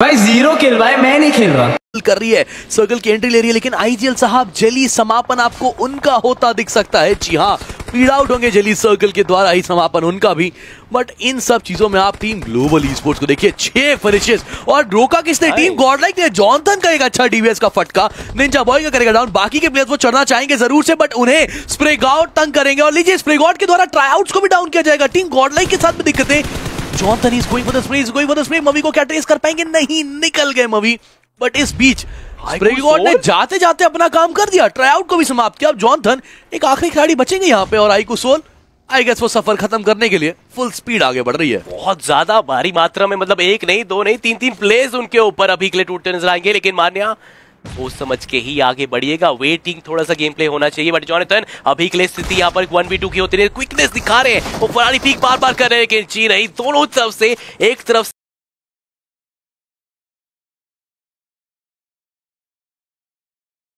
भाई ज़ीरो खेल भाई मैं नहीं खेल रहा। कर रही है सर्कल की एंट्री ले रही है लेकिन आईजीएल साहब जली समापन आपको उनका होता दिख सकता है। जी हाँ पीड आउट होंगे जली सर्कल के द्वारा ही समापन उनका भी। बट इन सब चीज़ों में आप टीम ग्लोबल ई स्पोर्ट्स को देखिए छह फिनिशेस और रोका किसने टीम गॉड लाइक ने जॉनथन का एक अच्छा डीवीएस का फटका। निंजा बॉय का करेगा डाउन बाकी के प्लेयर्स वो चढ़ना चाहेंगे ज़रूर से बट उन्हें स्प्रे गॉड तंग करेंगे। और लीजिए स्प्रे गॉड के द्वारा ट्राई को भी डाउन किया जाएगा। टीम गॉडलाइक के साथ भी दिक्कतें Jonathan is going for the spray is going for the spray मवी को क्या ट्रेस कर पाएँगे? नहीं निकल गए मवी बट इस बीच स्प्रेगॉड ने जाते जाते अपना काम कर दिया। ट्राई आउट को भी समाप्त किया। अब जॉनथन एक आखिरी खिलाड़ी बचेंगे यहाँ पे और आईकू सोल आई गेस वो सफ़र खत्म करने के लिए फुल स्पीड आगे बढ़ रही है। बहुत ज़्यादा भारी मात्रा में मतलब एक नहीं दो नहीं तीन तीन प्लेस उनके ऊपर अभी के लिए टूटते नज़र आएँगे। लेकिन मान्या सोच समझ के ही आगे बढ़िएगा। वेटिंग थोड़ा सा गेम प्ले होना चाहिए बट जॉनथन अभी के लिए स्थिति यहाँ पर वन बी टू की होती है क्विकनेस दिखा रहे हैं। वो फरारी पीक बार बार कर रहे हैं, लेकिन जी नहीं, दोनों तरफ़ से एक तरफ़